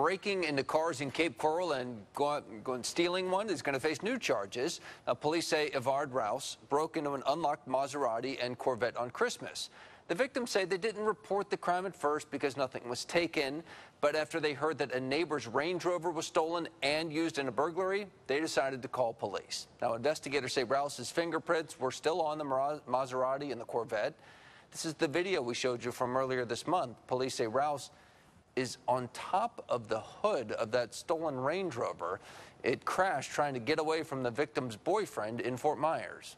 breaking into cars in Cape Coral and going, going stealing one is going to face new charges. Now, police say Evard Rouse broke into an unlocked Maserati and Corvette on Christmas. The victims say they didn't report the crime at first because nothing was taken, but after they heard that a neighbor's Range Rover was stolen and used in a burglary, they decided to call police. Now, investigators say Rouse's fingerprints were still on the Maserati and the Corvette. This is the video we showed you from earlier this month. Police say Rouse is on top of the hood of that stolen Range Rover. It crashed trying to get away from the victim's boyfriend in Fort Myers.